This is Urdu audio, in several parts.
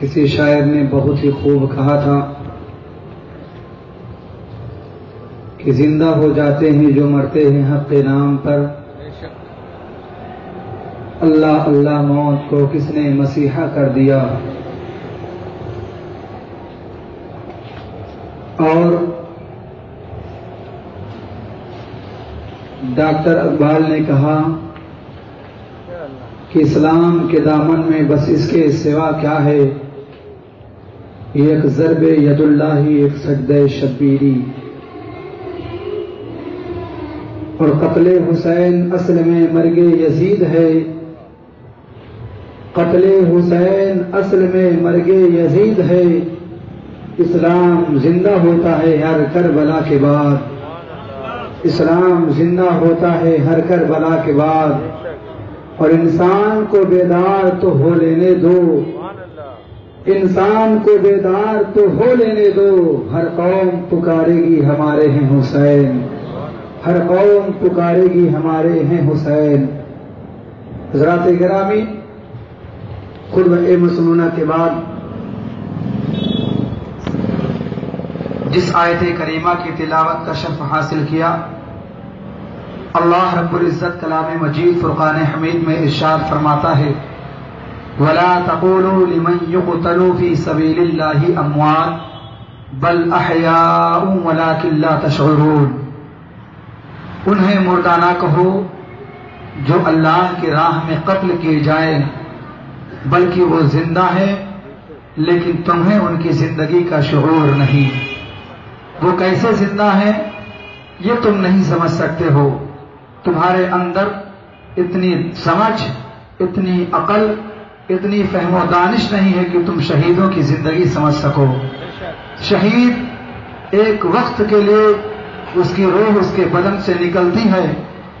کسی شاعر نے بہت ہی خوب کہا تھا کہ زندہ ہو جاتے ہیں جو مرتے ہیں حق کے نام پر۔ اللہ اللہ موت کو کس نے مسیحا کر دیا؟ اور ڈاکٹر اقبال نے کہا کہ اسلام کے دامن میں بس اس کے سوا کیا ہے؟ ایک ضرب ید اللہ، ایک سجد شبیری۔ اور قتل حسین اصل میں مرگ یزید ہے۔ قتل حسین اصل میں مرگ یزید ہے۔ اسلام زندہ ہوتا ہے ہر کربلا کے بعد۔ اسلام زندہ ہوتا ہے ہر کربلا کے بعد۔ اور انسان کو بیدار تو ہو لینے دو۔ انسان کو بیدار تو ہو لینے دو، ہر قوم پکارے گی ہمارے ہیں حسین۔ ہر قوم پکارے گی ہمارے ہیں حسین۔ حضرات گرامی خود اے مسلمہ کے بعد جس آیت کریمہ کی تلاوت کا شرف حاصل کیا، اللہ رب العزت کلام مجید فرقان حمید میں ارشاد فرماتا ہے۔ ولا تقولوا لمن يقتل في سبيل الله اموات بل احياء ولكن لا تشعرون۔ انہیں مردہ نہ کہو جو اللہ کی راہ میں قتل کیے جائیں، بلکہ وہ زندہ ہے لیکن تمہیں ان کی زندگی کا شعور نہیں۔ وہ کیسے زندہ ہے یہ تم نہیں سمجھ سکتے ہو۔ تمہارے اندر اتنی سمجھ، اتنی عقل اتنی فہم و دانش نہیں ہے کہ تم شہیدوں کی زندگی سمجھ سکو۔ شہید ایک وقت کے لیے اس کی روح اس کے بدن سے نکلتی ہے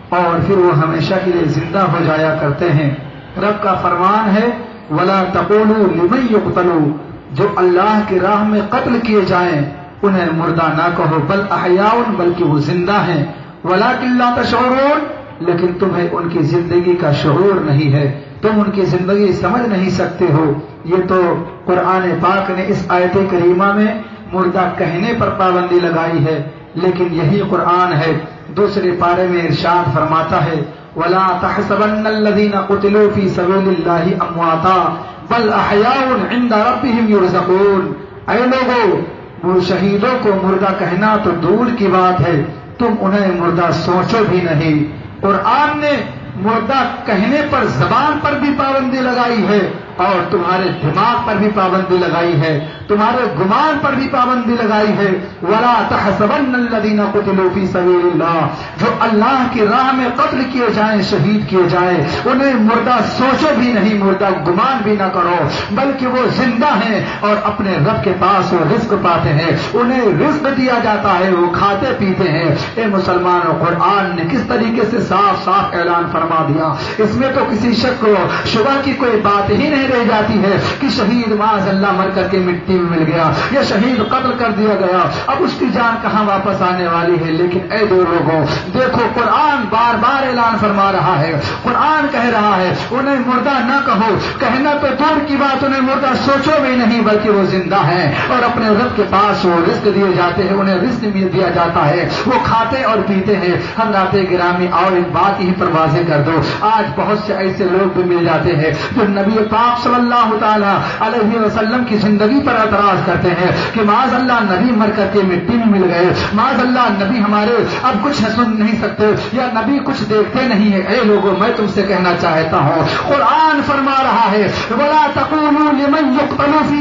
اور پھر وہ ہمیشہ کے لیے زندہ ہو جایا کرتے ہیں۔ رب کا فرمان ہے، ولا تقولوا لمن يقتلوا۔ جو اللہ کی راہ میں قتل کیے جائیں، انہیں مردہ نہ کہو، بل احیاؤن بلکہ وہ زندہ ہیں۔ ولا کلّہ تشعرون۔ لیکن تمہیں ان کی زندگی کا شعور نہیں ہے، تم ان کی زندگی سمجھ نہیں سکتے ہو۔ یہ تو قرآن پاک نے اس آیت کریمہ میں مردہ کہنے پر پابندی لگائی ہے، لیکن یہی قرآن ہے۔ دوسرے پارے میں ارشاد فرماتا ہے، ولا تحسبن الذين قتلوا في سبيل الله امواتا بل احياء عند ربهم يرزقون۔ اے لوگوں وہ شہیدوں کو مردہ کہنا تو دور کی بات ہے، تم انہیں مردہ سوچو بھی نہیں۔ قرآن نے مردہ کہنے پر زبان پر بھی پابندی لگائی ہے اور تمہارے دماغ پر بھی پابندی لگائی ہے، تمہارے گمان پر بھی پابندی لگائی ہے۔ ولا تحسبن الذين قتلوا في سبيل الله۔ جو اللہ کی راہ میں قتل کیے جائیں، شہید کیے جائیں، انہیں مردہ سوچو بھی نہیں، مردہ گمان بھی نہ کرو، بلکہ وہ زندہ ہیں اور اپنے رب کے پاس وہ رزق پاتے ہیں۔ انہیں رزق دیا جاتا ہے، وہ کھاتے پیتے ہیں۔ اے مسلمان قرآن نے کس طریقے سے صاف صاف اعلان فرما دیا؟ اس میں تو کسی شک کو شبہ کی کوئی بات ہی نہیں رہ جاتی ہے کہ شہید معاذ اللہ مر کر کے مٹی میں مل گیا یا شہید قتل کر دیا گیا۔ اب اس کی جان کہاں واپس آنے والی ہے؟ لیکن اے دو لوگوں، دیکھو قرآن بار بار اعلان فرما رہا ہے۔ قرآن کہہ رہا ہے، انہیں مردہ نہ کہو۔ کہنا تو دور کی بات، انہیں مردہ سوچو بھی نہیں بلکہ وہ زندہ ہے اور اپنے رب کے پاس وہ رزق دیے جاتے ہیں، انہیں رزق بھی دیا جاتا ہے۔ وہ کھاتے اور پیتے ہیں۔ ہم راتے گرامی اور ان بات ہی پر واضح کر دو۔ آج بہت سے ایسے لوگ بھی مل جاتے ہیں جو نبی پاک صلی اللہ تعالی علیہ وسلم کی زندگی پر اعتراض کرتے ہیں کہ معاذ اللہ نبی مر کر کے مٹی میں مل گئے۔ معاذ اللہ نبی ہمارے اب کچھ سن نہیں سکتے یا نبی کچھ دیکھتے نہیں ہے اے لوگوں، میں تم سے کہنا چاہتا ہوں، قرآن فرما رہا ہے بلا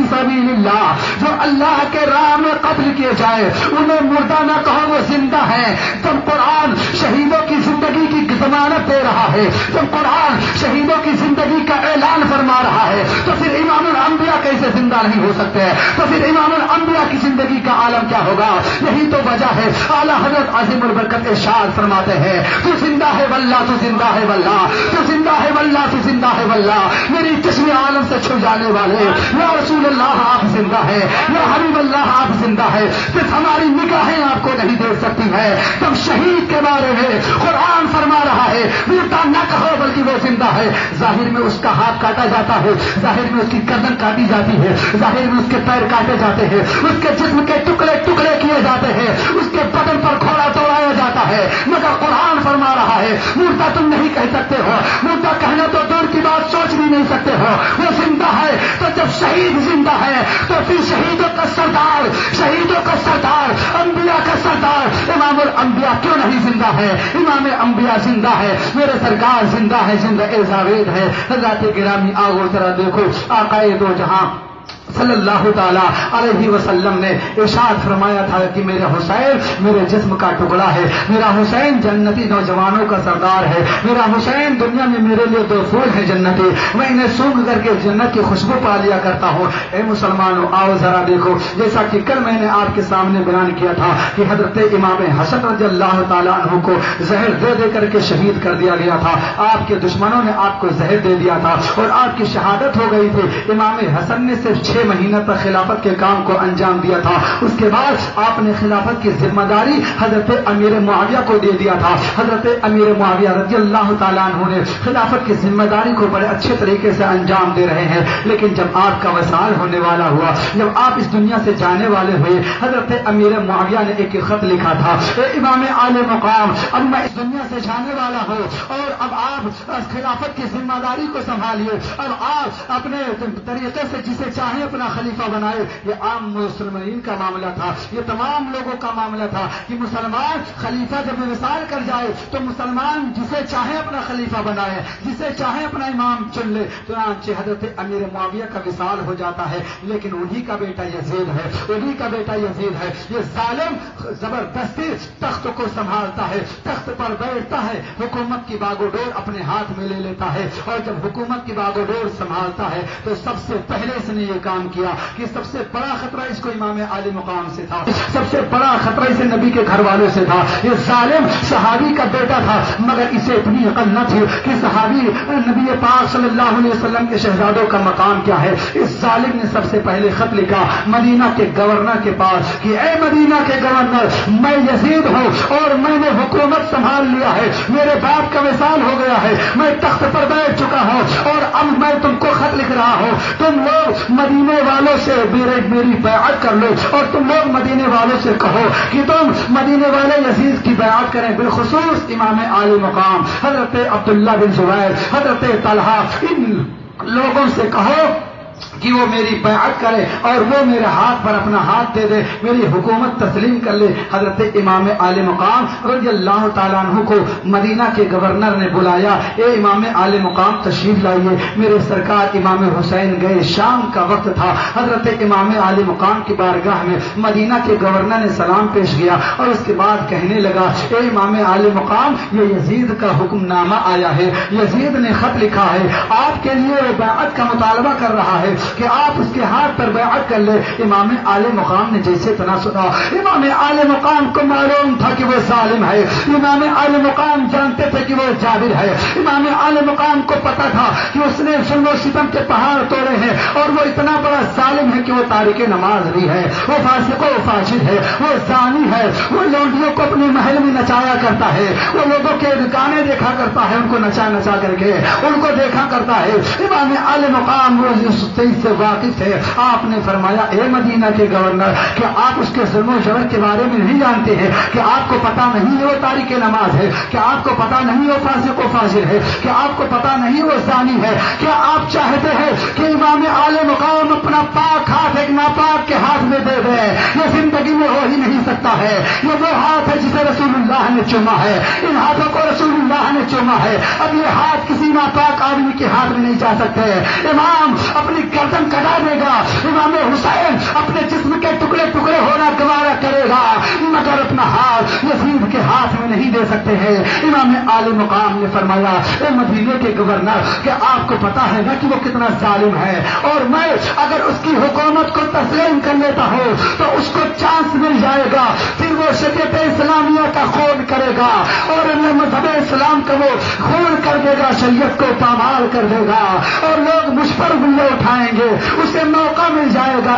سبیل اللہ جو اللہ کے راہ میں قتل کیے جائے، انہیں مردہ نہ کہو، وہ زندہ ہے جب قرآن شہیدوں کی زندگی کی ضمانت دے رہا ہے، جب قرآن شہیدوں کی زندگی کا اعلان فرما رہا زندہ نہیں ہو سکتے۔ ہیں تو پھر امام الانبیاء کی زندگی کا عالم کیا ہوگا؟ یہی تو وجہ ہے۔ اعلیٰ حضرت عظیم البرکت ارشاد فرماتے ہیں، تو زندہ ہے واللہ، تو زندہ ہے واللہ، تو زندہ ہے واللہ، تو زندہ ہے واللہ، میری چشم عالم سے چھو جانے والے، یا رسول اللہ آپ زندہ ہے یا حبیب اللہ آپ زندہ ہے صرف ہماری نگاہیں آپ کو نہیں دیکھ سکتی ہے تب شہید کے بارے میں قرآن فرما رہا ہے۔ بیٹا نہ کہو بلکہ وہ زندہ ہے۔ ظاہر میں اس کا ہاتھ کاٹا جاتا ہے، ظاہر میں اس کی گردن کاٹی جاتی ہے۔ ظاہر میں اس کے پیر کاٹے جاتے ہیں، اس کے جسم کے ٹکڑے ٹکڑے کیے جاتے ہیں، اس کے بدن پر کھوڑا توڑایا جاتا ہے، مگر قرآن فرما رہا ہے، مردہ تم نہیں کہہ سکتے ہو، مردہ کہنے تو دور کی بات سوچ بھی نہیں سکتے ہو، وہ زندہ ہے، تو جب شہید زندہ ہے، تو پھر شہیدوں کا سردار، شہیدوں کا سردار، انبیاء کا سردار، امام الانبیاء کیوں نہیں زندہ ہے؟ امام انبیاء زندہ ہے، میرے سرکار زندہ ہے، زندہ زاوید ہے، حضرات گرامی آگو ذرا دیکھو آقائے دو جہاں صلی اللہ تعالیٰ علیہ وسلم نے ارشاد فرمایا تھا کہ میرا حسین میرے جسم کا ٹکڑا ہے، میرا حسین جنتی نوجوانوں کا سردار ہے، میرا حسین دنیا میں میرے لیے دو پھول ہے جنتی، میں انہیں سونگ کر کے جنت کی خوشبو پا لیا کرتا ہوں۔ اے مسلمانوں، آؤ ذرا دیکھو، جیسا کہ کل میں نے آپ کے سامنے بیان کیا تھا کہ حضرت امام حسن رضی اللہ تعالیٰ عنہ کو زہر دے دے کر کے شہید کر دیا گیا تھا۔ آپ کے دشمنوں نے آپ کو زہر دے دیا تھا اور آپ کی شہادت ہو گئی تھی۔ امام حسن نے صرف چھ مہینہ تک خلافت کے کام کو انجام دیا تھا۔ اس کے بعد آپ نے خلافت کی ذمہ داری حضرت امیر معاویہ کو دے دیا تھا۔ حضرت امیر معاویہ رضی اللہ تعالیٰ عنہ نے خلافت کی ذمہ داری کو بڑے اچھے طریقے سے انجام دے رہے ہیں۔ لیکن جب آپ کا وسال ہونے والا ہوا، جب آپ اس دنیا سے جانے والے ہوئے، حضرت امیر معاویہ نے ایک خط لکھا تھا۔ اے امام عال مقام، اب میں اس دنیا سے جانے والا ہوں اور اب آپ خلافت کی ذمہ داری کو سنبھالیے۔ اب آپ اپنے طریقے سے جسے چاہیں اپنا خلیفہ بنائے، یہ عام مسلمین کا معاملہ تھا، یہ تمام لوگوں کا معاملہ تھا کہ مسلمان خلیفہ جب مثال کر جائے تو مسلمان جسے چاہے اپنا خلیفہ بنائے، جسے چاہے اپنا امام چن لے۔ چنانچہ حضرت امیر معاویہ کا مثال ہو جاتا ہے، لیکن انہی کا بیٹا یزید ہے، انہی کا بیٹا یزید ہے۔ یہ ظالم زبردستی تخت کو سنبھالتا ہے، تخت پر بیٹھتا ہے، حکومت کی باغو ڈور اپنے ہاتھ میں لے لیتا ہے اور جب حکومت کی باغو ڈور سنبھالتا ہے تو سب سے پہلے اس نے یہ کام کیا کہ سب سے بڑا خطرہ اس کو امام عالی مقام سے تھا، سب سے بڑا خطرہ اسے نبی کے گھر والوں سے تھا۔ یہ ظالم صحابی کا بیٹا تھا، مگر اسے اتنی عقل نہ تھی کہ صحابی، نبی پاک صلی اللہ علیہ وسلم کے شہزادوں کا مقام کیا ہے۔ اس ظالم نے سب سے پہلے خط لکھا، مدینہ کے گورنر کے پاس کہ اے مدینہ کے گورنر، میں یزید ہوں اور میں نے حکومت سنبھال لیا ہے۔ میرے باپ کا مثال ہو گیا ہے، میں تخت پر بیٹھ چکا ہوں اور اب میں تم کو خط لکھ رہا ہوں۔ تم لوگ مدینہ مدینے والوں سے میرے میری بیعت کر لو اور تم لوگ مدینے والوں سے کہو کہ تم مدینے والے یزید کی بیعت کریں۔ بالخصوص امام عالی مقام، حضرت عبداللہ بن زبیر، حضرت طلحہ، ان لوگوں سے کہو کہ وہ میری بیعت کرے اور وہ میرے ہاتھ پر اپنا ہاتھ دے دے، میری حکومت تسلیم کر لے۔ حضرت امام عال مقام رضی اللہ تعالیٰ عنہ کو مدینہ کے گورنر نے بلایا۔ اے امام عال مقام، تشریف لائیے۔ میرے سرکار امام حسین گئے۔ شام کا وقت تھا۔ حضرت امام عال مقام کی بارگاہ میں مدینہ کے گورنر نے سلام پیش کیا اور اس کے بعد کہنے لگا، اے امام عال مقام، یہ یزید کا حکم نامہ آیا ہے۔ یزید نے خط لکھا ہے، آپ کے لیے وہ بیعت کا مطالبہ کر رہا ہے۔ کہ آپ اس کے ہاتھ پر بیعت کر لے۔ امام عال مقام نے جیسے تنا سنا۔ امام عال مقام کو معلوم تھا کہ وہ ظالم ہے۔ امام عال مقام جانتے تھے کہ وہ جابر ہے۔ امام عال مقام کو پتا تھا کہ اس نے سن و ستم کے پہاڑ توڑے ہیں اور وہ اتنا بڑا ظالم ہے کہ وہ تاریخ نماز بھی ہے۔ وہ فاسق و فاشد ہے۔ وہ زانی ہے۔ وہ لونڈیوں کو اپنے محل میں نچایا کرتا ہے۔ وہ لوگوں کے گانے دیکھا کرتا ہے۔ ان کو نچا نچا کر کے ان کو دیکھا کرتا ہے۔ امام عال مقام سے واقف ہے آپ نے فرمایا، اے مدینہ کے گورنر کہ آپ اس کے ظلم و شرح کے بارے میں نہیں جانتے ہیں؟ کہ آپ کو پتا نہیں وہ تاریخ نماز ہے؟ کہ آپ کو پتا نہیں وہ فاسق و فاضر ہے؟ کہ آپ کو پتا نہیں وہ ثانی ہے؟ کیا آپ چاہتے ہیں کہ امام عالم مقام اپنا پاک ہاتھ ایک ناپاک کے ہاتھ میں دے دے یہ زندگی میں ہو ہی نہیں ہے، یہ وہ ہاتھ ہے جسے رسول اللہ نے چوما ہے۔ ان ہاتھوں کو رسول اللہ نے چوما ہے۔ اب یہ ہاتھ کسی ناپاک آدمی کے ہاتھ میں نہیں جا سکتے۔ امام اپنی گردن کٹا دے گا۔ امام حسین اپنے جسم کے ٹکڑے ٹکڑے ہونا گوارا کرے گا۔ مگر اپنا ہاتھ یزید کے ہاتھ میں نہیں دے سکتے ہیں۔ امام عال مقام نے فرمایا، اے مدینے کے گورنر، کہ آپ کو پتا ہے نا کہ وہ کتنا ظالم ہے۔ اور میں اگر اس کی حکومت کو تسلیم کر لیتا ہوں، تو اس کو چانس مل جائے گا۔ پھر وہ شریعت اسلامیہ کا خون کرے گا اور مذہب اسلام کا وہ خون کر دے گا، شریعت کو پامال کر دے گا اور لوگ مجھ پر گلے اٹھائیں گے۔ اسے موقع مل جائے گا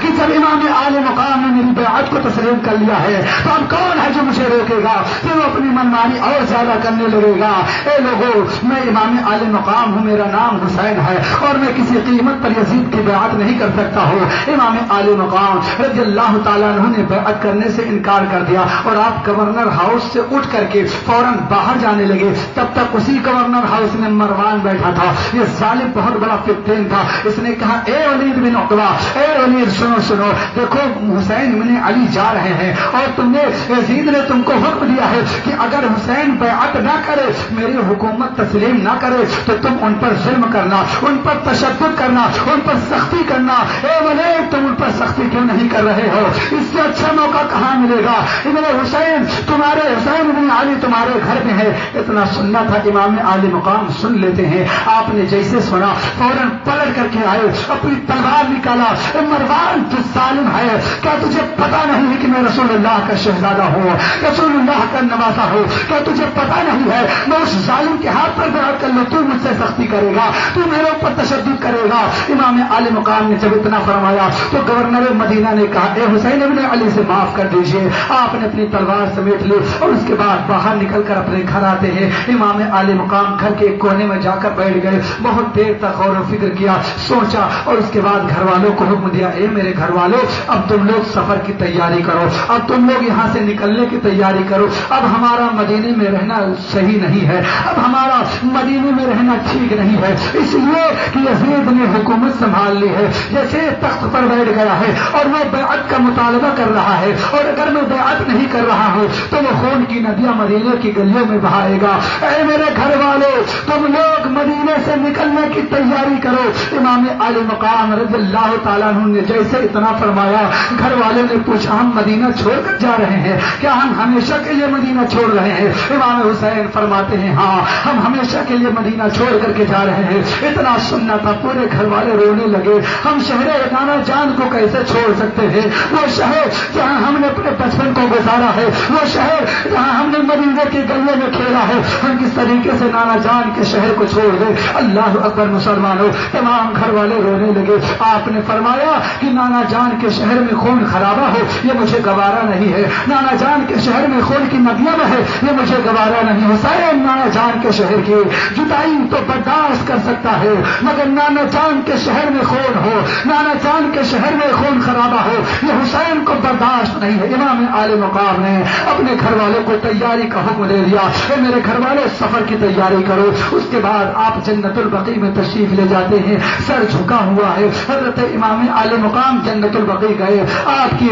کہ جب امام عال مقام نے میری بیعت کو تسلیم کر لیا ہے، تو اب کون ہے جو مجھے روکے گا؟ پھر وہ اپنی منمانی اور زیادہ کرنے لگے گا۔ اے لوگوں میں امام عال مقام ہوں، میرا نام حسین ہے اور میں کسی قیمت پر یزید کی بیعت نہیں کر سکتا ہوں۔ امام عال مقام رضی اللہ تعالیٰ نے بیعت کرنے سے انکار کر دیا اور آپ گورنر ہاؤس سے اٹھ کر کے فوراً باہر جانے لگے۔ تب تک اسی گورنر ہاؤس میں مروان بیٹھا تھا۔ یہ ظالم بہت بڑا فتین تھا۔ اس نے کہا، اے ولید بن اقبا اے ولید، سنو سنو، دیکھو، حسین بن علی جا رہے ہیں اور تم نے یزید نے تم کو حکم دیا ہے کہ اگر حسین بیعت نہ کرے، میری حکومت تسلیم نہ کرے، تو تم ان پر ظلم کرنا، ان پر تشدد کرنا، ان پر سختی کرنا۔ اے ولید، تم ان پر سختی کیوں نہیں کر رہے ہو؟ اس سے اچھا موقع کہاں ملے گا۔ میرے حسین، تمہارے حسین بن علی تمہارے گھر میں ہے۔ اتنا سننا تھا امام علی مقام سن لیتے ہیں۔ آپ نے جیسے سنا، فوراً پلٹ کر کے آئے، اپنی تلوار نکالا۔ مروان، تو سالم ہے۔ کیا تجھے پتا نہیں ہے کہ میں رسول اللہ کا شہزادہ ہوں؟ رسول اللہ کا نوازا ہوں۔ کیا تجھے پتا نہیں ہے؟ میں اس ظالم کے ہاتھ پر بیٹھ کر لوں تو مجھ سے سختی کرے گا۔ تو میرے اوپر تشدد کرے گا۔ امام علی مقام نے جب اتنا فرمایا، تو گورنر مدینہ نے کہا، اے حسین ابن علی سے معاف کر دیا دیجیے۔ آپ نے اپنی تلوار سمیٹ لی اور اس کے بعد باہر نکل کر اپنے گھر آتے ہیں۔ امام علی مقام گھر کے کونے میں جا کر بیٹھ گئے۔ بہت دیر تک غور و فکر کیا، سوچا اور اس کے بعد گھر والوں کو حکم دیا، اے میرے گھر والوں اب تم لوگ سفر کی تیاری کرو۔ اب تم لوگ یہاں سے نکلنے کی تیاری کرو۔ اب ہمارا مدینے میں رہنا صحیح نہیں ہے۔ اب ہمارا مدینے میں رہنا ٹھیک نہیں ہے۔ اس لیے کہ یزید نے حکومت سنبھال لی ہے۔ جیسے تخت پر بیٹھ گیا ہے اور وہ بیعت کا مطالبہ کر رہا ہے اور اگر میں بیعت نہیں کر رہا ہوں، تو وہ خون کی ندیاں مدینے کی گلیوں میں بہائے گا۔ اے میرے گھر والوں تم لوگ مدینے سے نکلنے کی تیاری کرو۔ امام علی مقام رضی اللہ تعالیٰ نے جیسے اتنا فرمایا، گھر والے نے پوچھا، ہم مدینہ چھوڑ کر جا رہے ہیں؟ کیا ہم ہمیشہ کے لیے مدینہ چھوڑ رہے ہیں؟ امام حسین فرماتے ہیں ہاں ہم ہمیشہ کے لیے مدینہ چھوڑ کر کے جا رہے ہیں۔ اتنا سننا تھا، پورے گھر والے رونے لگے۔ ہم شہر نانا جان کو کیسے چھوڑ سکتے ہیں؟ وہ شہر جہاں ہم نے اپنے بچپن کو گزارا ہے۔ وہ شہر جہاں ہم نے مدینے کے گلے میں کھیلا ہے۔ ہم کس طریقے سے نانا جان کے شہر کو چھوڑ دے اللہ اکبر مسلمانوں، تمام گھر والے رونے لگے۔ آپ نے فرمایا کہ نانا جان کے شہر میں خون خرابہ ہو، یہ مجھے گوارا نہیں ہے۔ نانا جان کے شہر میں خون کی ندیاں ہے یہ مجھے گوارا نہیں ہو سارے نانا جان کے شہر کی جدائی تو برداشت کر سکتا ہے، مگر نانا جان کے شہر میں خون ہو۔ نانا جان کے شہر میں خون خرابہ ہو، یہ حسین کو برداشت نہیں ہے۔ امام عال مقام نے اپنے گھر والوں کو تیاری کا حکم دے دیا اے میرے گھر والے سفر کی تیاری کرو۔ اس کے بعد آپ جنت البقی میں تشریف لے جاتے ہیں۔ سر جھکا ہوا ہے۔ حضرت امام عال مقام جنت البقی گئے۔ آپ کی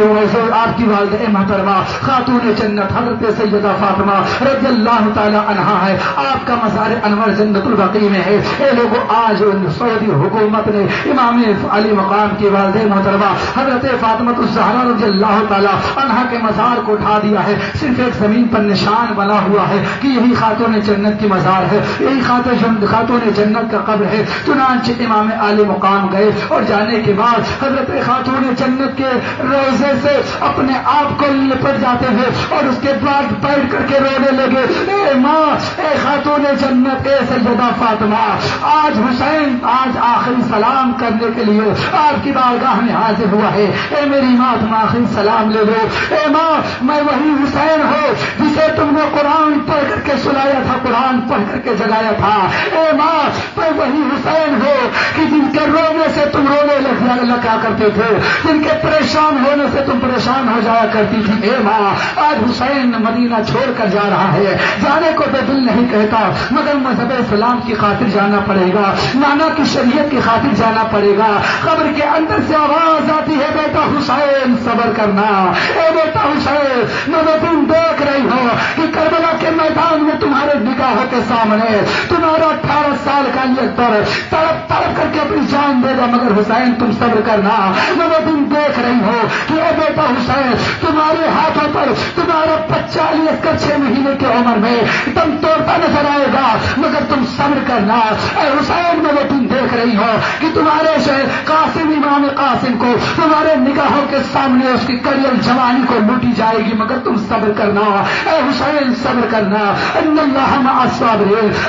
آپ کی والد محترمہ خاتون جنت حضرت سیدہ فاطمہ رضی اللہ تعالی عنہا ہے۔ آپ کا مزار انور جنت البقی میں ہے۔ اے لوگوں آج سعودی حکومت نے امام علی مقام کی والد محترمہ حضرت فاطمہ الزہرا رضی اللہ تعالی عنہا کے مزار کو اٹھا دیا ہے۔ صرف ایک زمین پر نشان بنا ہوا ہے کہ یہی خاتون جنت کی مزار ہے۔ یہی خاتون خاتون جنت کا قبر ہے۔ چنانچہ امام علی مقام گئے اور جانے کے بعد حضرت خاتون جنت کے روزے سے اپنے آپ کو لپٹ جاتے ہیں اور اس کے بعد بیٹھ کر کے رونے لگے۔ اے ماں، اے خاتون جنت، اے سیدہ فاطمہ، آج حسین، آج آخری سلام کرنے کے لیے آپ کی بارگاہ میں حاضر ہوا ہے۔ اے میری ماں، تم آخری سلام لے لو۔ اے ماں، میں وہی حسین ہوں جسے تم نے قرآن پڑھ کر کے سلایا تھا، قرآن پڑھ کر کے جگایا تھا۔ اے ماں، میں وہی حسین ہو کہ جن کے رونے سے تم رونے لگ لگا کرتے تھے، جن کے پریشان ہونے سے تم پریشان ہو جایا کرتی تھی۔ اے ماں، آج حسین مدینہ چھوڑ کر جا رہا ہے۔ جانے کو تو دل نہیں کہتا، مگر مذہب اسلام کی خاطر جانا پڑے گا۔ نانا کی شریعت کی خاطر جانا پڑے گا۔ قبر کے اندر سے آواز آتی ہے، بیٹا حسین، صبر کرنا۔ اے بیٹا حسین میں وہ تم دیکھ رہی ہو کہ کربلا کے میدان میں تمہارے نگاہوں کے سامنے تمہارا اٹھارہ سال کا یہ تڑپ تڑپ کر کے اپنی جان دے گا، مگر حسین، تم صبر کرنا۔ میں وہ دن دیکھ رہی ہو کہ اے بیٹا حسین، تمہارے ہاتھوں پر تمہارا پچالیس کر چھ مہینے کی عمر میں تم توڑتا نظر آئے گا، مگر تم صبر کرنا۔ اے حسین، میں وہ دن دیکھ رہی ہو کہ تمہارے شہر قاسم، امام قاسم کو تمہارے نگاہوں کے سامنے اس کی کریل جوانی کو لوٹی جائے گی، مگر تم صبر کرنا۔ اے حسین، صبر کرنا۔ اللہ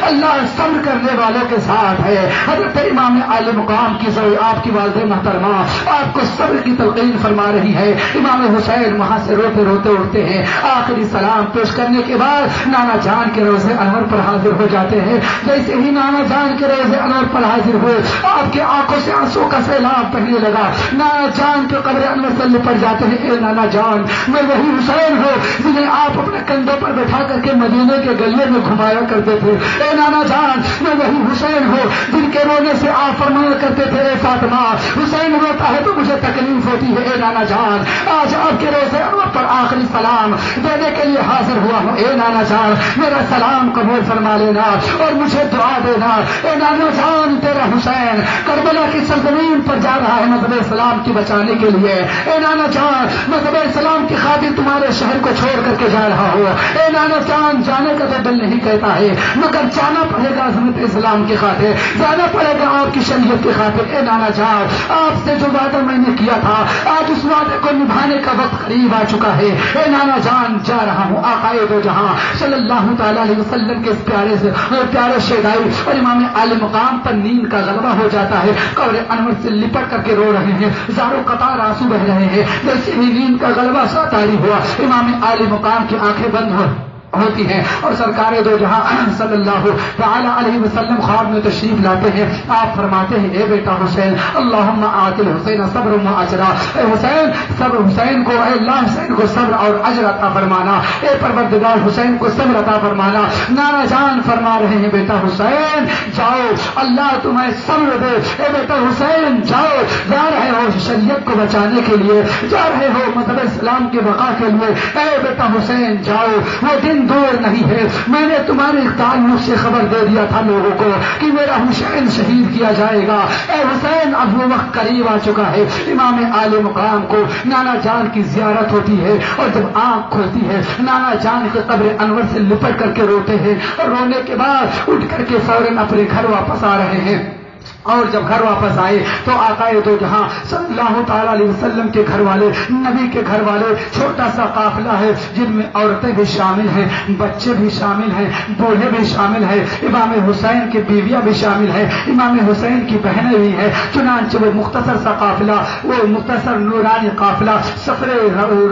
اللہ صبر کرنے والوں کے ساتھ ہے۔ حضرت امام عال مقام کی آپ کی والد محترمہ، آپ کو صبر کی تلقین فرما رہی ہے۔ امام حسین وہاں سے روتے روتے اٹھتے ہیں۔ آخری سلام پیش کرنے کے بعد نانا جان کے روزے انور پر حاضر ہو جاتے ہیں۔ جیسے ہی نانا جان کے روزے انور پر حاضر ہوئے، آپ کے آنکھوں سے آنسو کا سیلاب پہنے لگا۔ نانا جان کے قبر انور سے جاتے ہیں۔ اے نانا جان میں وہی حسین ہوں، جنہیں آپ اپنے کندھوں پر بیٹھا کر کے مدینے کے گلے میں گھمایا کرتے تھے۔ اے نانا جان، میں وہی حسین ہوں، جن کے رونے سے آپ فرمایا کرتے تھے، اے فاطمہ، حسین روتا ہے تو مجھے تکلیف ہوتی ہے، اے نانا جان۔ آج آپ کے روزے انور پر آخری سلام دینے کے لیے حاضر ہوا ہوں۔ اے نانا جان، میرا سلام قبول فرما لینا اور مجھے دعا دینا۔ اے نانا جان، تیرا حسین کربلا کی سرزمین پر جا رہا ہے مذہب اسلام کی بچانے کے لیے۔ اے نانا جان، مذہب اسلام کی خاطر تمہارے شہر کو چھوڑ کر کے جا رہا ہو اے نانا، جان، جانے کا تو دل نہیں کہتا ہے۔ مگر جانا پڑے گا عظمت اسلام کی خاطر۔ جانا پڑے گا آپ کی شریعت کی خاطر۔ اے نانا جان، آپ سے جو وعدہ میں نے کیا تھا، آج اس وعدے کو نبھانے کا وقت قریب آ چکا ہے۔ اے نانا جان، جا رہا ہوں۔ آقائے دو جہاں۔ صلی اللہ تعالی علیہ وسلم کے اس پیارے سے پیارے شیدائی اور امام عال مقام پر نیند کا غلبہ ہو جاتا ہے۔ قبر انور سے لپٹ کر کے رو رہے ہیں۔ زارو قطار آنسو بہ رہے ہیں۔ جیسے ہی نیند کا غلبہ سا تاری ہوا امام عالی مقام کی آنکھیں بند ہو ہوتی ہے اور سرکار دو جہاں صلی اللہ تعالی علیہ وسلم خواب میں تشریف لاتے ہیں، آپ فرماتے ہیں، اے بیٹا حسین اللہ عاطل حسین صبر اجرا۔ اے حسین، صبر حسین کو، اے اللہ حسین کو صبر اور اجر عطا فرمانا۔ اے پروردگار حسین کو صبر عطا فرمانا۔ نانا جان فرما رہے ہیں، بیٹا حسین، جاؤ، اللہ تمہیں صبر دے۔ اے بیٹا حسین، جاؤ۔ جا رہے ہو شریعت کو بچانے کے لیے۔ جا رہے ہو مطلب اسلام کے بقا کے لیے۔ اے بیٹا حسین، جاؤ۔ وہ دن دور نہیں ہے۔ میں نے تمہارے تعلق سے خبر دے دیا تھا لوگوں کو کہ میرا حسین شہید کیا جائے گا۔ اے حسین، اب وہ وقت قریب آ چکا ہے۔ امام عال مقام کو نانا جان کی زیارت ہوتی ہے اور جب آنکھ کھولتی ہے، نانا جان کے قبر انور سے لپٹ کر کے روتے ہیں اور رونے کے بعد اٹھ کر کے فوراً اپنے گھر واپس آ رہے ہیں۔ اور جب گھر واپس آئے تو آقائے تو جہاں صلی اللہ تعالی علیہ وسلم کے گھر والے، نبی کے گھر والے، چھوٹا سا قافلہ ہے جن میں عورتیں بھی شامل ہیں، بچے بھی شامل ہیں، بوڑھے بھی شامل ہیں، امام حسین کی بیویاں بھی شامل ہیں، امام حسین کی بہنیں بھی ہیں، چنانچہ وہ مختصر سا قافلہ، وہ مختصر نورانی قافلہ سفر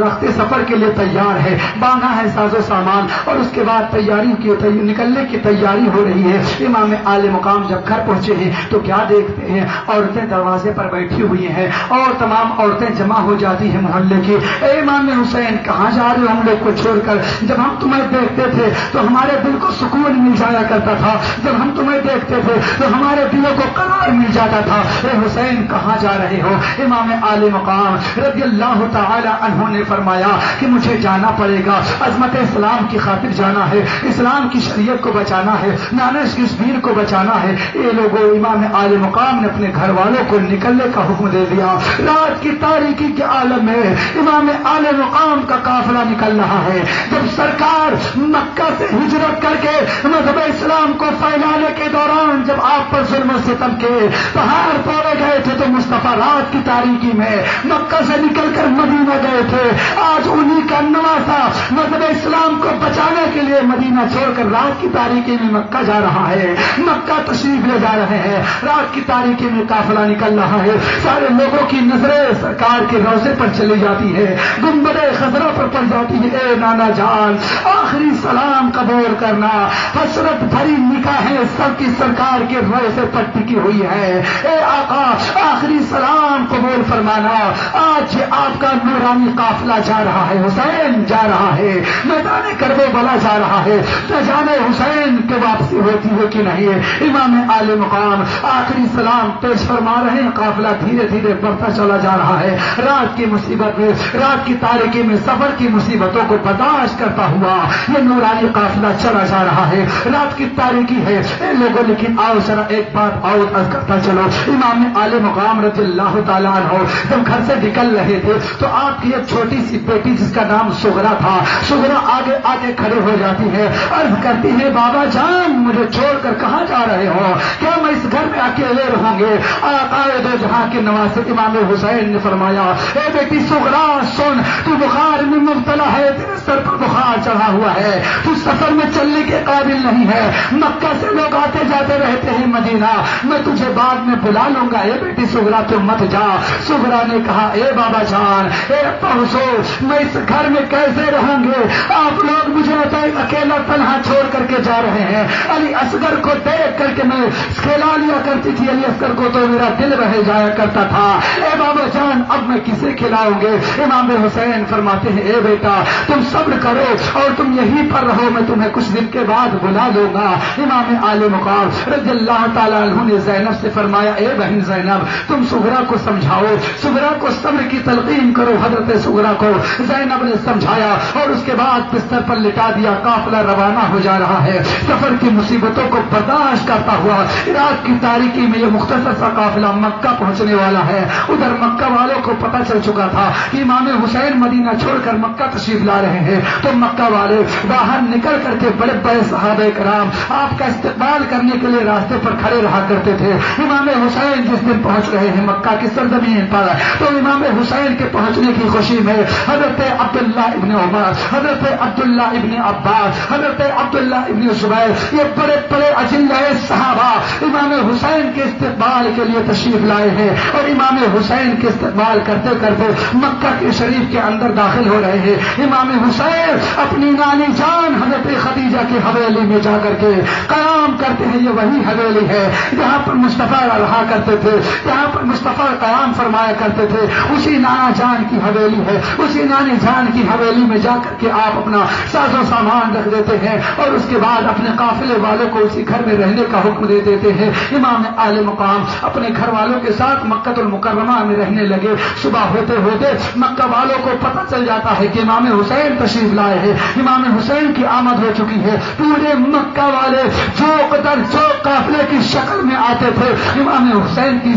رختے سفر کے لیے تیار ہے، باندھا ہے ساز و سامان اور اس کے بعد تیاری کی نکلنے کی تیاری ہو رہی ہے۔ امام عال مقام جب گھر پہنچے ہیں تو کیا دیکھتے ہیں، عورتیں دروازے پر بیٹھی ہوئی ہیں اور تمام عورتیں جمع ہو جاتی ہیں محلے کی۔ اے امام حسین، کہاں جا رہے ہو ہم لوگ کو چھوڑ کر؟ جب ہم تمہیں دیکھتے تھے تو ہمارے دل کو سکون مل جایا کرتا تھا۔ جب ہم تمہیں دیکھتے تھے تو ہمارے دلوں کو قرار مل جاتا تھا۔ اے حسین، کہاں جا رہے ہو؟ امام عال مقام رضی اللہ تعالی عنہ نے فرمایا کہ مجھے جانا پڑے گا۔ عظمت اسلام کی خاطر جانا ہے، اسلام کی شریعت کو بچانا ہے نانش کشمیر کو بچانا ہے۔ یہ لوگوں امام عال مقام نے اپنے گھر والوں کو نکلنے کا حکم دے دیا۔ رات کی تاریخی کے عالم میں امام عال مقام کا قافلہ نکل رہا ہے۔ جب سرکار مکہ سے ہجرت کر کے مذہب اسلام کو پھیلانے کے دوران جب آپ پر ظلم و ستم کے پہاڑ توڑے گئے تھے تو مصطفیٰ رات کی تاریخی میں مکہ سے نکل کر مدینہ گئے تھے۔ آج انہی کا نواسا مذہب اسلام کو بچانے کے لیے مدینہ چھوڑ کر رات کی تاریخی میں مکہ جا رہا ہے۔ مکہ تشریف لے جا رہے ہیں۔ رات کی تاریخی میں قافلہ نکل رہا ہے۔ سارے لوگوں کی نظریں سرکار کے روزے پر چلی جاتی ہے گنبد خزرہ پر پڑ جاتی ہے اے نانا جان، آخری سلام قبول کرنا۔ حسرت بھری نکاح سب کی سرکار کے روزے پر ٹکی ہوئی ہے اے آقا، آخری سلام قبول فرمانا۔ آج آپ کا نورانی قافلہ جا رہا ہے۔ حسین جا رہا ہے۔ میدان کربے بلا جا رہا ہے۔ نہ جانے حسین کے واپسی ہوتی ہے کہ نہیں۔ امام عال مقام آخری سلام پیش فرما رہے ہیں۔ قافلہ دھیرے دھیرے بڑھتا چلا جا رہا ہے۔ رات کی مصیبت میں، رات کی تاریخی میں سفر کی مصیبتوں کو برداشت کرتا ہوا یہ نورانی قافلہ چلا جا رہا ہے۔ رات کی تاریخی ہے۔ اے لوگوں، لیکن آؤ ذرا ایک بات اور عرض کرتا چلو۔ امام عال مقام رضی اللہ تعالیٰ عنہ جب گھر سے نکل رہے تھے، تو آپ کی ایک چھوٹی سی بیٹی جس کا نام سگرا تھا سگرا آگے آگے کھڑے ہو جاتی ہے۔ عرض کرتی ہے، بابا جان، مجھے چھوڑ کر کہاں جا رہے ہو؟ کیا میں اس گھر میں کے اکیلے رہوں گے آقا دو جہاں کے نواز امام حسین نے فرمایا، اے بیٹی سگرا سن، تو بخار میں مبتلا ہے، تیرے سر پر بخار چڑھا ہوا ہے، تو سفر میں چلنے کے قابل نہیں ہے، مکہ سے لوگ آتے جاتے رہتے ہیں مدینہ، میں تجھے بعد میں بلا لوں گا، اے بیٹی سگرا تو مت جا۔ سگرا نے کہا، اے بابا جان، اے پہنچو میں اس گھر میں کیسے رہوں گے؟ آپ لوگ مجھے اکیلا تنہا چھوڑ کر کے جا رہے ہیں۔ علی اصغر کو دیکھ کر کے میں کھیلا لیا کرتی تھی علی اصغر کو تو میرا دل رہ جایا کرتا تھا۔ اے بابا جان، اب میں کسے کھلاؤں گے؟ امام حسین فرماتے ہیں، اے بیٹا، تم صبر کرو اور تم یہیں پر رہو، میں تمہیں کچھ دن کے بعد بلا لوں گا۔ امام عال مقام رضی اللہ تعالیٰ عنہ نے زینب سے فرمایا، اے بہن زینب، تم سگرا کو سمجھاؤ سگرا کو صبر کی تلقین کرو حضرت سگرا کو۔ زینب نے سمجھایا اور اس کے بعد بستر پر لٹا دیا، قافلہ روانہ ہو جا رہا ہے۔ سفر کی مصیبتوں کو برداشت کرتا ہوا عراق کی تاریخ تاریخی میں یہ مختصر سا قافلہ مکہ پہنچنے والا ہے۔ ادھر مکہ والوں کو پتہ چل چکا تھا کہ امام حسین مدینہ چھوڑ کر مکہ تشریف لا رہے ہیں۔ تو مکہ والے باہر نکل کر کے بڑے بڑے صحابہ کرام آپ کا استقبال کرنے کے لیے راستے پر کھڑے رہا کرتے تھے۔ امام حسین جس دن پہنچ رہے ہیں مکہ کی سرزمین پر، تو امام حسین کے پہنچنے کی خوشی میں حضرت عبداللہ ابن عمر، حضرت عبداللہ ابن عباس، حضرت عبداللہ ابن زبیر، یہ بڑے بڑے اجلہ صحابہ امام حسین کے استقبال کے لیے تشریف لائے ہیں اور امام حسین کے استقبال کرتے کرتے مکہ کے شریف کے اندر داخل ہو رہے ہیں۔ امام حسین اپنی نانی جان حضرت خدیجہ کی حویلی میں جا کر کے قیام کرتے ہیں، یہ وہی حویلی ہے۔ جہاں پر مصطفیٰ رہا کرتے تھے، جہاں پر مصطفیٰ قیام فرمایا کرتے تھے، اسی نانا جان کی حویلی ہے۔ اسی نانی جان کی حویلی میں جا کر کے آپ اپنا ساز و سامان رکھ دیتے ہیں اور اس کے بعد اپنے قافلے والوں کو اسی گھر میں رہنے کا حکم دے دیتے ہیں۔ امام عال مقام اپنے گھر والوں کے ساتھ مکہ المکرمہ میں رہنے لگے۔ صبح ہوتے ہوتے مکہ والوں کو پتہ چل جاتا ہے کہ امام حسین تشریف لائے ہیں۔ امام حسین کی آمد ہو چکی ہے۔ پورے مکہ والے جو قدر جو قافلے کی شکل میں آتے تھے۔ امام حسین کی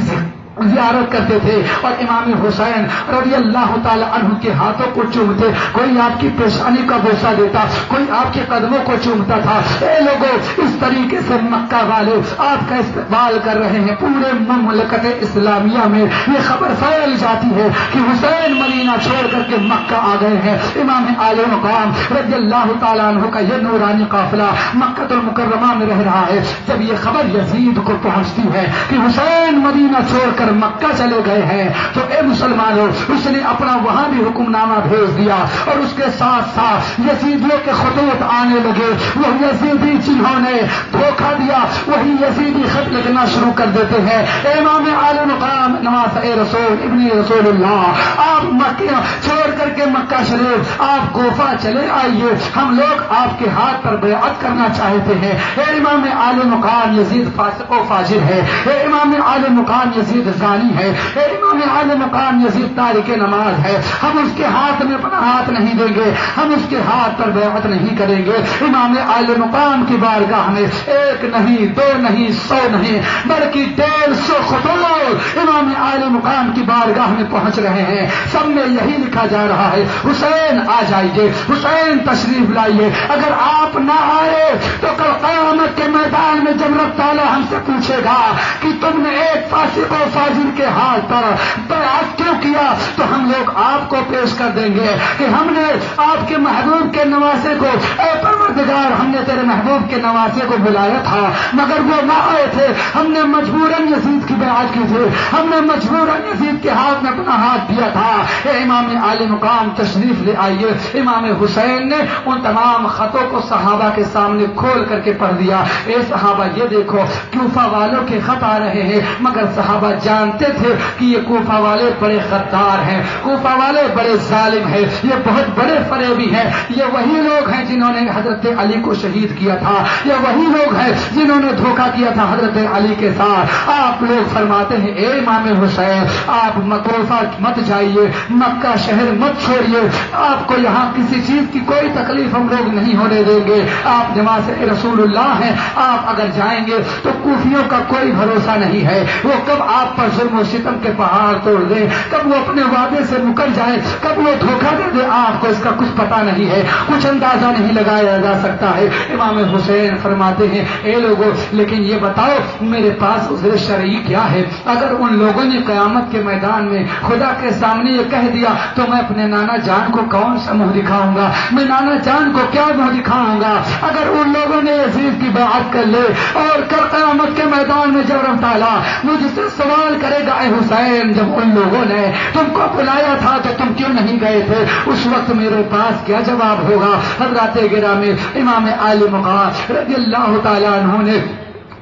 زیارت کرتے تھے اور امام حسین رضی اللہ تعالی عنہ کے ہاتھوں کو چومتے، کوئی آپ کی پیشانی کا بوسا دیتا کوئی آپ کے قدموں کو چومتا تھا۔ اے لوگوں، اس طریقے سے مکہ والے آپ کا استقبال کر رہے ہیں۔ پورے مملکت اسلامیہ میں یہ خبر پھیل جاتی ہے کہ حسین مدینہ چھوڑ کر کے مکہ آ گئے ہیں۔ امام عال مقام رضی اللہ تعالیٰ عنہ کا یہ نورانی قافلہ مکہ المکرمہ میں رہ رہا ہے۔ جب یہ خبر یزید کو پہنچتی ہے کہ حسین مدینہ چھوڑ کر مکہ چلے گئے ہیں تو اے مسلمانوں، اس نے اپنا وہاں بھی حکم نامہ بھیج دیا اور اس کے ساتھ ساتھ یزیدیوں کے خطوط آنے لگے۔ وہ یزیدی جنہوں نے دھوکہ دیا، وہی یزیدی خط لکھنا شروع کر دیتے ہیں۔ امام عال مقام نواز اے رسول ابن رسول اللہ، آپ مکہ چھوڑ کر کے مکہ شریف، آپ گوفا چلے آئیے۔ ہم لوگ آپ کے ہاتھ پر بیعت کرنا چاہتے ہیں۔ اے امام عال مقام، یزید فاسق و فاجر ہے۔ اے امام عال مقام، یزید زانی ہے۔ امام عال مقام یزید تاریخ نماز ہے۔ ہم اس کے ہاتھ میں اپنا ہاتھ نہیں دیں گے۔ ہم اس کے ہاتھ پر بیعت نہیں کریں گے۔ امام عال مقام کی بارگاہ میں ایک نہیں، دو نہیں، سو نہیں، بلکہ ڈیڑھ سو خطوط امام عال مقام کی بارگاہ میں پہنچ رہے ہیں۔ سب میں یہی لکھا جا رہا ہے، حسین آ جائیے، حسین تشریف لائیے۔ اگر آپ نہ آئے تو کل قیامت کے میدان میں جمرت تعالیٰ ہم سے پوچھے گا کہ تم نے ایک فاسق و فاجر کے ہاتھ پر بیعت کیوں کیا؟ تو ہم لوگ آپ کو پیش کر دیں گے کہ ہم نے آپ کے محبوب کے نواسے کو، اے پروردگار، ہم نے تیرے محبوب کے نواسے کو بلایا تھا، مگر وہ نہ آئے تھے۔ ہم نے مجبوراً بیعت کی تھی۔ ہم نے مجبوراً یزید کے ہاتھ میں اپنا ہاتھ دیا تھا۔ اے امام عالم مقام، تشریف لے آئیے۔ امام حسین نے ان تمام خطوں کو صحابہ کے سامنے کھول کر کے پڑھ دیا اے صحابہ، یہ دیکھو، کوفہ والوں کے خط آ رہے ہیں، مگر صحابہ جانتے تھے کہ یہ کوفہ والے بڑے خطار ہیں، کوفہ والے بڑے ظالم ہیں، یہ بہت بڑے فریبی ہیں، یہ وہی لوگ ہیں جنہوں نے حضرت علی کو شہید کیا تھا، یہ وہی لوگ ہیں جنہوں نے دھوکہ کیا تھا حضرت علی کے ساتھ۔ آپ لوگ فرماتے ہیں، اے امام حسین، آپ مکوفہ مت جائیے، مکہ شہر مت چھوڑیے۔ آپ کو یہاں کسی چیز کی کوئی تکلیف ہم لوگ نہیں ہونے دیں گے۔ آپ جماعت رسول اللہ ہیں، آپ اگر جائیں گے تو کوفیوں کا کوئی بھروسہ نہیں ہے۔ وہ کب آپ پر ظلم و ستم کے پہاڑ توڑ دیں کب وہ اپنے وعدے سے مکر جائے، کب وہ دھوکہ دے دے، آپ کو اس کا کچھ پتا نہیں ہے، کچھ اندازہ نہیں لگایا جا سکتا ہے۔ امام حسین فرماتے ہیں، اے لوگوں لیکن یہ بتاؤ، میرے پاس عذر شرعی کیا ہے؟ اگر ان لوگوں نے قیامت کے میدان میں خدا کے سامنے یہ کہہ دیا، تو میں اپنے نانا جان کو کون سا منہ دکھاؤں گا؟ میں نانا جان کو کیا منہ دکھاؤں گا؟ اگر ان لوگوں نے عزیز کی بات کر لے اور کر قیامت کے میدان میں جب تعالیٰ مجھ سے سوال کرے گا۔ اے حسین، جب ان لوگوں نے تم کو بلایا تھا تو تم کیوں نہیں گئے تھے؟ اس وقت میرے پاس کیا جواب ہوگا؟ حضرات گرا میں امام عالم مقام رضی اللہ تعالیٰ عنہ نے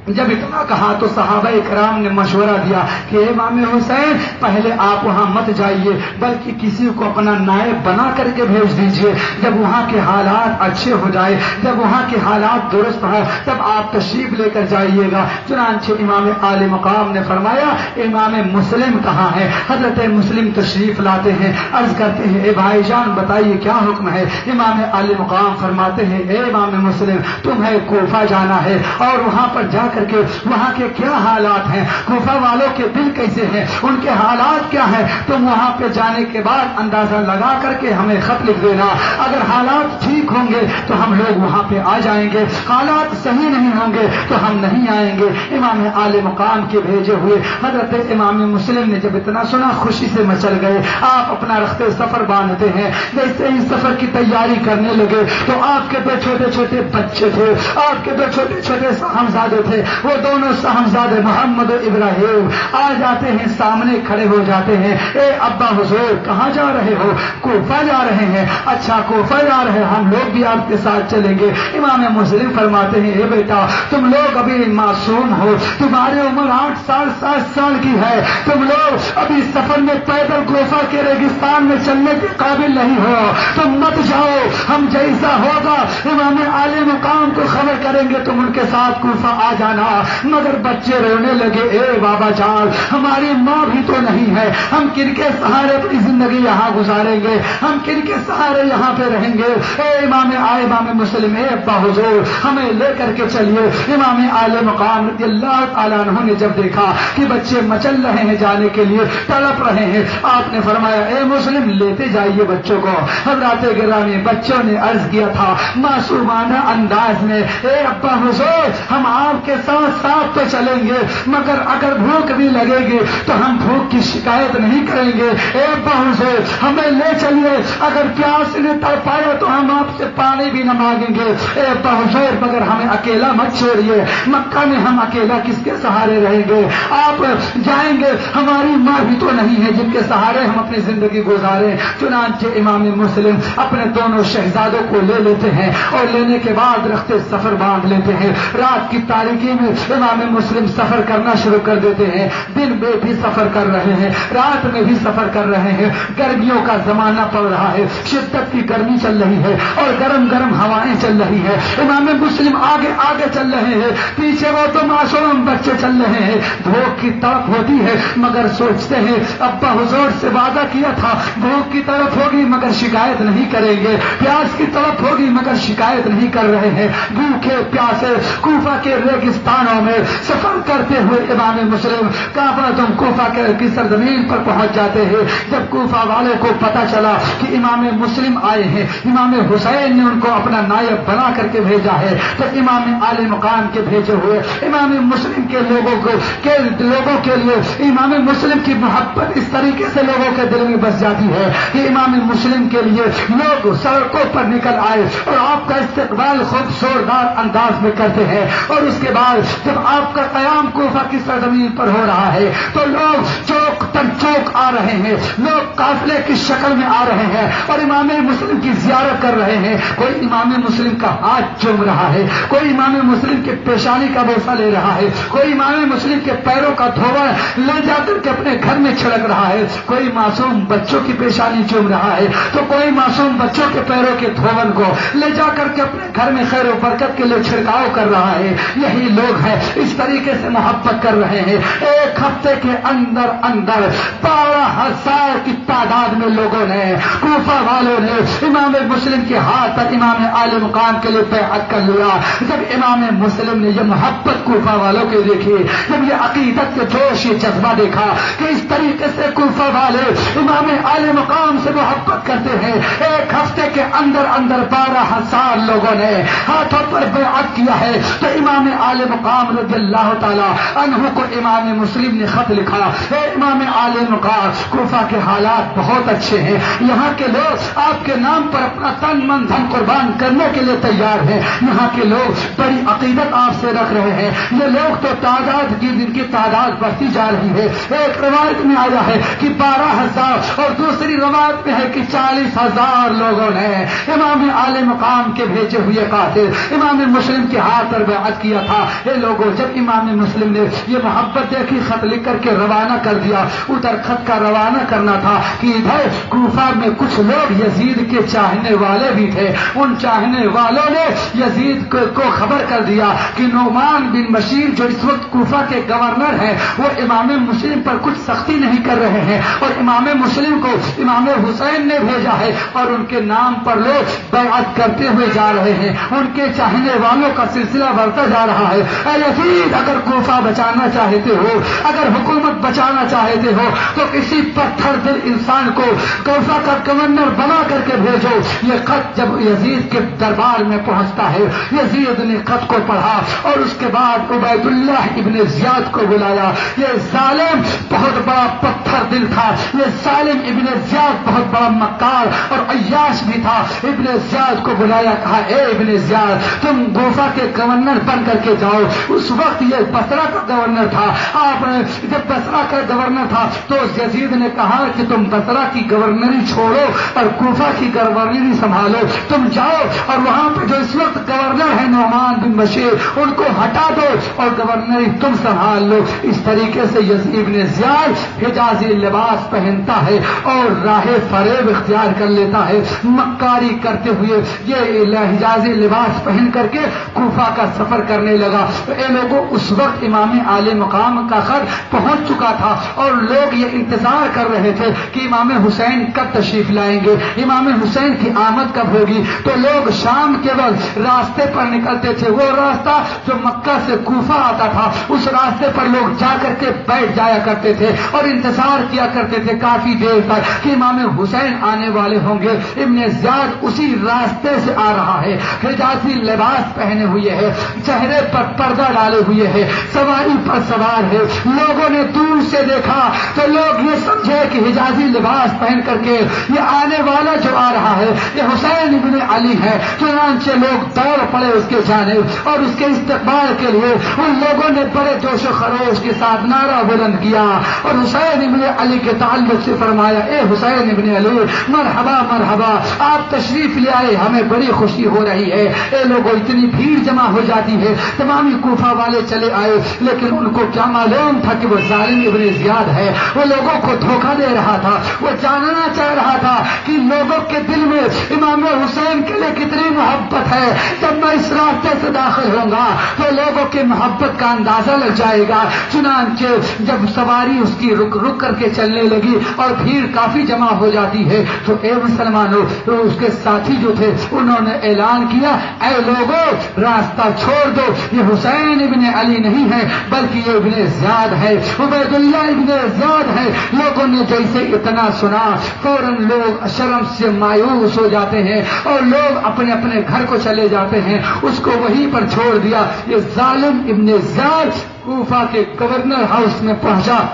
جب اتنا کہا تو صحابہ کرام نے مشورہ دیا کہ امام حسین، پہلے آپ وہاں مت جائیے، بلکہ کسی کو اپنا نائب بنا کر کے بھیج دیجیے جب وہاں کے حالات اچھے ہو جائے، جب وہاں کے حالات درست ہے تب آپ تشریف لے کر جائیے گا۔ چنانچہ امام عال مقام نے فرمایا، امام مسلم کہاں ہے؟ حضرت مسلم تشریف لاتے ہیں۔ عرض کرتے ہیں، اے بھائی جان، بتائیے کیا حکم ہے؟ امام عال مقام فرماتے ہیں، اے امام مسلم، تمہیں کوفہ جانا ہے اور وہاں پر جا کر کر کے وہاں کے کیا حالات ہیں؟ کوفہ والوں کے دل کیسے ہیں؟ ان کے حالات کیا ہیں؟ تم وہاں پہ جانے کے بعد اندازہ لگا کر کے ہمیں خط لکھ دینا۔ اگر حالات ٹھیک ہوں گے تو ہم لوگ وہاں پہ آ جائیں گے۔ حالات صحیح نہیں ہوں گے تو ہم نہیں آئیں گے۔ امام عال مقام کے بھیجے ہوئے حضرت امام مسلم نے جب اتنا سنا، خوشی سے مچل گئے۔ آپ اپنا رختے سفر باندھتے ہیں۔ جیسے ہی سفر کی تیاری کرنے لگے تو آپ کے دو چھوٹے چھوٹے بچے تھے۔ آپ کے دو چھوٹے چھوٹے صاحبزادے تھے۔ وہ دونوں صاحبزاد محمد ابراہیم آ جاتے ہیں، سامنے کھڑے ہو جاتے ہیں۔ اے ابا حضور، کہاں جا رہے ہو؟ کوفہ جا رہے ہیں۔ اچھا کوفہ جا رہے ہیں۔ ہم لوگ بھی آپ کے ساتھ چلیں گے۔ امام مسلم فرماتے ہیں، اے بیٹا، تم لوگ ابھی معصوم ہو۔ تمہاری عمر آٹھ سال، سات سال کی ہے۔ تم لوگ ابھی سفر میں پیدل کوفہ کے ریگستان میں چلنے کے قابل نہیں ہو۔ تم مت جاؤ۔ ہم جیسا ہوگا، امام عالم مقام کو خبر کریں گے۔ تم ان کے ساتھ کوفہ آ جانا، مگر بچے رونے لگے، اے بابا جان، ہماری ماں بھی تو نہیں ہے، ہم کن کے سہارے اپنی زندگی یہاں گزاریں گے؟ ہم کن کے سہارے یہاں پہ رہیں گے؟ اے امام آئے، امام مسلم، اے ابا حضور، ہمیں لے کر کے چلیے. امام عال مقام رضی اللہ تعالیٰ عنہ نے جب دیکھا کہ بچے مچل رہے ہیں جانے کے لیے، تڑپ رہے ہیں، آپ نے فرمایا، اے مسلم، لیتے جائیے بچوں کو۔ حضرات گرامی، بچوں نے عرض کیا تھا، معصومانہ انداز میں، اے ابا حضور، ہم آپ کے ساتھ ساتھ تو چلیں گے، مگر اگر بھوک بھی لگے گی تو ہم بھوک کی شکایت نہیں کریں گے۔ اے بہو سے ہمیں لے چلیے۔ اگر پیاس نے تڑ پایا تو ہم آپ سے پانی بھی نہ مانگیں گے۔ اے بہو سے مگر ہمیں اکیلا مت چھوڑیے۔ مکہ میں ہم اکیلا کس کے سہارے رہیں گے؟ آپ جائیں گے۔ ہماری ماں بھی تو نہیں ہے جن کے سہارے ہم اپنی زندگی گزارے چنانچہ امام مسلم اپنے دونوں شہزادوں کو لے لیتے ہیں اور لینے کے بعد رختے سفر باندھ لیتے ہیں۔ رات کی تاریخی میں امام مسلم سفر کرنا شروع کر دیتے ہیں۔ دن میں بھی سفر کر رہے ہیں۔ رات میں بھی سفر کر رہے ہیں۔ گرمیوں کا زمانہ پڑ رہا ہے۔ شدت کی گرمی چل رہی ہے اور گرم گرم ہوائیں چل رہی ہے امام مسلم آگے آگے چل رہے ہیں۔ پیچھے وہ تو معصوم بچے چل رہے ہیں۔ بھوک کی طرف ہوتی ہے، مگر سوچتے ہیں، ابا حضور سے وعدہ کیا تھا، بھوک کی طرف ہوگی مگر شکایت نہیں کریں گے۔ پیاس کی طرف ہوگی مگر شکایت نہیں کر رہے ہیں۔ بھوکے پیاسے کوفہ کے ریگستانوں میں سفر کرتے ہوئے امام مسلم کافا تم کوفہ کی سرزمین پر پہنچ جاتے ہیں۔ جب کوفہ والے کو پتا چلا کہ امام مسلم آئے ہیں، امام حسین نے ان کو اپنا نائب بنا کر کے بھیجا ہے۔ تو امام عال مقام کے بھیجے ہوئے، امام مسلم کے لوگوں کو کے لوگوں کے لیے امام مسلم کی محبت اس طریقے سے لوگوں کے دل میں بس جاتی ہے کہ امام مسلم کے لیے لوگ سڑکوں پر نکل آئے اور آپ کا استقبال خوب زوردار انداز میں کرتے ہیں اور اس کے بعد جب آپ کا قیام کوفہ کی سرزمین پر ہو رہا ہے، تو لوگ چوک تر چوک آ آ رہے ہیں۔ لوگ قافلے کی شکل میں آ رہے ہیں اور امام مسلم کی زیارت کر رہے ہیں۔ کوئی امام مسلم کا ہاتھ چوم رہا ہے، کوئی امام مسلم کے پیشانی کا بوسا لے رہا ہے، کوئی امام مسلم کے پیروں کا دھوبا لے جا کر کے اپنے گھر میں چھڑک رہا ہے۔ کوئی معصوم بچوں کی پیشانی چوم رہا ہے، تو کوئی معصوم بچوں کے پیروں کے دھوبن کو لے جا کر کے اپنے گھر میں خیر و برکت کے لیے چھڑکاؤ کر رہا ہے۔ یہی لوگ ہیں، اس طریقے سے محبت کر رہے ہیں۔ ایک ہفتے کے اندر اندر بارہ ہزار کی تعداد میں لوگوں نے، کوفہ والوں نے امام مسلم کے ہاتھ پر امام عال مقام کے لیے بیعت کر لیا۔ جب امام مسلم نے یہ محبت کوفہ والوں کے دیکھی جب یہ عقیدت کے جوش، یہ جذبہ دیکھا کہ اس طریقے سے کوفہ والے امام عال مقام سے محبت کرتے ہیں۔ ایک ہفتے کے اندر اندر بارہ ہزار لوگوں نے ہاتھوں پر بیعت کیا ہے۔ تو امام عال مقام رضی اللہ تعالیٰ انہوں کو امام مسلم نے خط لکھا۔ اے امام عال مقام کوفہ کے حالات بہت اچھے ہیں۔ یہاں کے لوگ آپ کے نام پر اپنا تن من دھن قربان کرنے کے لیے تیار ہیں۔ یہاں کے لوگ بڑی عقیدت آپ سے رکھ رہے ہیں۔ یہ لوگ تو تعداد کی دن کی تعداد بڑھتی جا رہی ہے۔ ایک روایت میں آیا ہے کہ بارہ ہزار اور دوسری روایت میں ہے کہ چالیس ہزار لوگوں نے امام عال مقام کے بھیجے ہوئے قاتل، امام مسلم کے ہاتھ پر بیعت کیا تھا۔ یہ لوگوں جب امام مسلم نے یہ محبت دیکھی، خط لکھ کر کے روانہ کر دیا، ادھر خط کا روانہ کرنا تھا کہ ادھر کوفہ میں کچھ لوگ یزید کے چاہنے والے بھی تھے۔ ان چاہنے والوں نے یزید کو خبر کر دیا کہ نعمان بن بشیر جو اس وقت کوفہ کے گورنر ہیں، وہ امام مسلم پر کچھ سختی نہیں کر رہے ہیں۔ اور امام مسلم کو امام حسین نے بھیجا ہے اور ان کے نام پر لوگ بیعت کرتے ہوئے جا رہے ہیں۔ ان کے چاہنے والوں کا سلسلہ بڑھتا جا رہا ہے۔ اے یزید اگر کوفہ بچانا چاہتے ہو، اگر حکومت بچانا چاہتے ہو، تو کسی پتھر دل انسان کو کوفہ کا گورنر بنا کر کے بھیجو۔ یہ خط جب یزید کے دربار میں پہنچتا ہے، یزید نے خط کو پڑھا اور اس کے بعد عبید اللہ ابن زیاد کو بلایا۔ یہ ظالم بہت بڑا پتھر دل تھا۔ یہ ظالم ابن زیاد بہت بڑا مکار اور عیاش بھی تھا۔ ابن زیاد کو بلایا، کہا، اے ابن زیاد، تم گوفا کے گورنر بن کر کے جاؤ۔ اس وقت یہ بسرا کا گورنر تھا۔ آپ نے جب بسرا کا گورنر تھا تو یزید نے کہا کہ تم بسرا کی گورنری چھوڑو اور کوفہ کی گورنری سنبھالو۔ تم جاؤ اور وہاں پہ جو اس وقت گورنر ہے، نعمان بن بشیر، ان کو ہٹا دو اور گورنری تم سنبھال لو۔ اس طریقے سے یزید نے زیاد حجازی لباس پہنتا ہے اور راہ فریب اختیار کر لیتا ہے۔ مکاری کرتے ہوئے یہ حجازی لباس پہن کر کے کوفہ کا سفر کرنے لگا۔ اے لوگوں اس وقت امام عال مقام کا خط پہنچ چکا تھا اور لوگ یہ انتظار کر رہے تھے کہ امام حسین کب تشریف لائیں گے، امام حسین کی آمد کب ہوگی۔ تو لوگ شام کے وقت راستے پر نکلتے تھے۔ وہ راستہ جو مکہ سے کوفہ آتا تھا، اس راستے پر لوگ جا کر کے بیٹھ جایا کرتے تھے اور انتظار کیا کرتے تھے کافی دیر تک کہ امام حسین آنے والے ہوں گے۔ ابن زیاد اسی راستے سے آ رہا ہے۔ حجازی لباس پہنے ہوئے ہے۔ چہرے پر پردہ ڈالے ہوئے ہے سواری پر سوار ہے لوگوں نے دور سے دیکھا تو لوگ یہ سمجھے کہ حجازی لباس پہن کر کے یہ آنے والا جو آ رہا ہے، یہ حسین ابن علی ہے۔ چنانچہ لوگ دوڑ پڑے اس کے جانب اور اس کے استقبال کے لیے ان لوگوں نے بڑے جوش و خروش کے ساتھ نعرہ بلند کیا۔ اور حسین ابن علی کے تعلق سے فرمایا، اے حسین ابن علی، مرحبا مرحبا، آپ تشریف لے آئے، ہمیں بڑی خوشی ہو رہی ہے۔ اے لوگوں، اتنی بھیڑ جمع ہو جاتی ہے، تمام کوفہ والے چلے آئے، لیکن ان کو کیا معلوم تھا کہ وہ ظالم ابن زیاد ہے؟ وہ لوگوں کو دھوکہ دے رہا تھا، وہ جاننا چاہ رہا تھا کہ لوگوں کے دل میں امام حسین کے لیے کتنی محبت ہے۔ جب میں اس راستے سے داخل ہوں گا تو لوگوں کی محبت کا اندازہ لگ جائے گا۔ چنانچہ جب سواری اس کی رک رک کر کے چلنے لگی اور بھیڑ کافی جمع ہو جاتی ہے، تو اے مسلمانوں، تو اس کے ساتھی جو تھے، انہوں نے اعلان کیا، اے لوگوں، راستہ چھوڑ دو، یہ حسین ابن علی نہیں ہے، بلکہ یہ ابن زیاد ہے، عبید اللہ ابن زیاد ہے۔ لوگوں نے جیسے اتنا سنا، فوراً لوگ شرم سے مایوس ہو جاتے ہیں اور لوگ اپنے اپنے گھر کو چلے جاتے ہیں۔ اس کو وہیں پر چھوڑ دیا۔ یہ ظالم ابن زیاد کوفہ کے گورنر ہاؤس میں پہنچا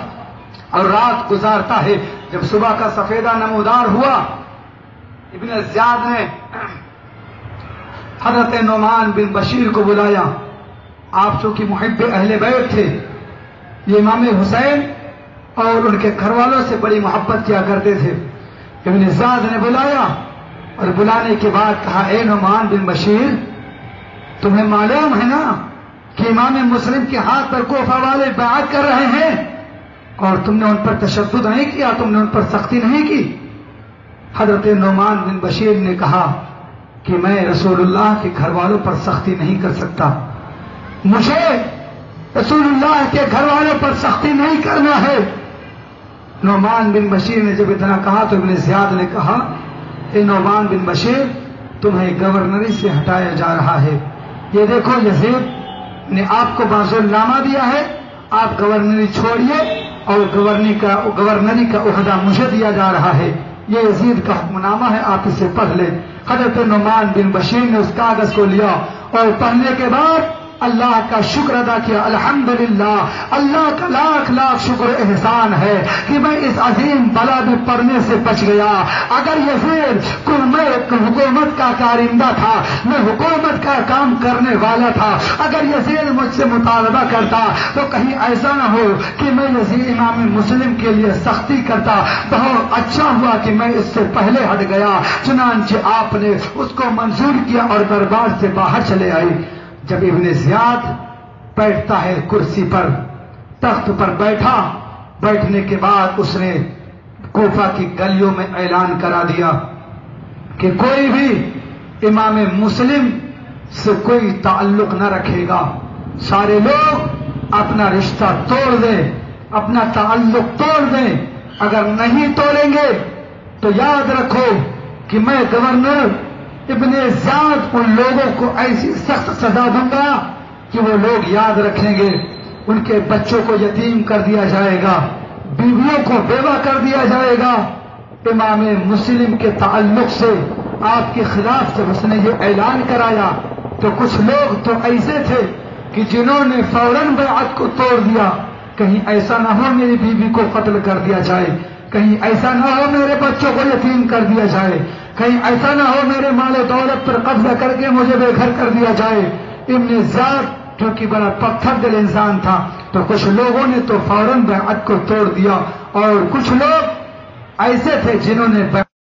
اور رات گزارتا ہے۔ جب صبح کا سفیدہ نمودار ہوا، ابن زیاد نے حضرت نعمان بن بشیر کو بلایا۔ آپ چونکہ محب اہل بیت تھے، یہ امام حسین اور ان کے گھر والوں سے بڑی محبت کیا کرتے تھے۔ ابن زاد نے بلایا اور بلانے کے بعد کہا، اے نعمان بن بشیر، تمہیں معلوم ہے نا کہ امام مسلم کے ہاتھ پر کوفہ والے بیعت کر رہے ہیں اور تم نے ان پر تشدد نہیں کیا، تم نے ان پر سختی نہیں کی؟ حضرت نعمان بن بشیر نے کہا کہ میں رسول اللہ کے گھر والوں پر سختی نہیں کر سکتا۔ مجھے رسول اللہ کے گھر والوں پر سختی نہیں کرنا ہے۔ نعمان بن بشیر نے جب اتنا کہا تو ابن زیاد نے کہا، اے نعمان بن بشیر، تمہیں گورنری سے ہٹایا جا رہا ہے۔ یہ دیکھو، یزید نے آپ کو بازول نامہ دیا ہے۔ آپ گورنری چھوڑیے اور گورنری کا گورنری کا عہدہ مجھے دیا جا رہا ہے۔ یہ یزید کا حکم نامہ ہے، آپ اسے پڑھ لیں۔ حضرت نعمان بن بشیر نے اس کاغذ کو لیا اور پڑھنے کے بعد اللہ کا شکر ادا کیا، الحمدللہ، اللہ کا لاکھ لاکھ شکر احسان ہے کہ میں اس عظیم بلا میں پڑھنے سے بچ گیا۔ اگر یہ پھر میں حکومت کا کارندہ تھا، میں حکومت کا کام کرنے والا تھا، اگر یہ مجھ سے مطالبہ کرتا تو کہیں ایسا نہ ہو کہ میں یزید امام مسلم کے لیے سختی کرتا۔ بہت اچھا ہوا کہ میں اس سے پہلے ہٹ گیا، چنانچہ آپ نے اس کو منظور کیا اور دربار سے باہر چلے آئی جب ابن زیاد بیٹھتا ہے کرسی پر، تخت پر بیٹھا، بیٹھنے کے بعد اس نے کوفہ کی گلیوں میں اعلان کرا دیا کہ کوئی بھی امام مسلم سے کوئی تعلق نہ رکھے گا۔ سارے لوگ اپنا رشتہ توڑ دیں، اپنا تعلق توڑ دیں۔ اگر نہیں توڑیں گے تو یاد رکھو کہ میں گورنر ابن زیاد ان لوگوں کو ایسی سخت سزا دوں گا کہ وہ لوگ یاد رکھیں گے، ان کے بچوں کو یتیم کر دیا جائے گا، بیویوں کو بیوہ کر دیا جائے گا۔ امام مسلم کے تعلق سے آپ کے خلاف جب اس نے یہ اعلان کرایا تو کچھ لوگ تو ایسے تھے کہ جنہوں نے فوراً بیعت کو توڑ دیا۔ کہیں ایسا نہ ہو میری بیوی کو قتل کر دیا جائے، کہیں ایسا نہ ہو میرے بچوں کو یتیم کر دیا جائے۔ کہیں ایسا نہ ہو میرے مال دولت پر قبضہ کر کے مجھے بے گھر کر دیا جائے۔ ابن زاد کیونکہ بڑا پتھر دل انسان تھا، تو کچھ لوگوں نے تو فوراً بیعت کو توڑ دیا اور کچھ لوگ ایسے تھے جنہوں نے